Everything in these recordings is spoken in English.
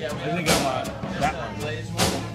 I think I'm uh, that one.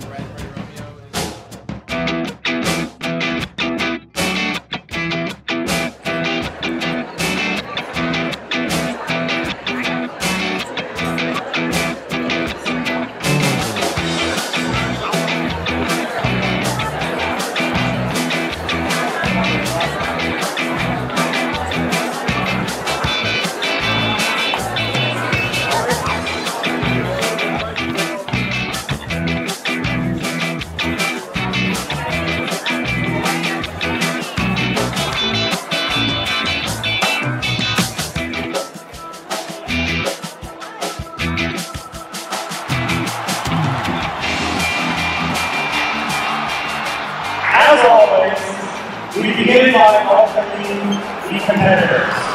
We begin by welcoming the competitors.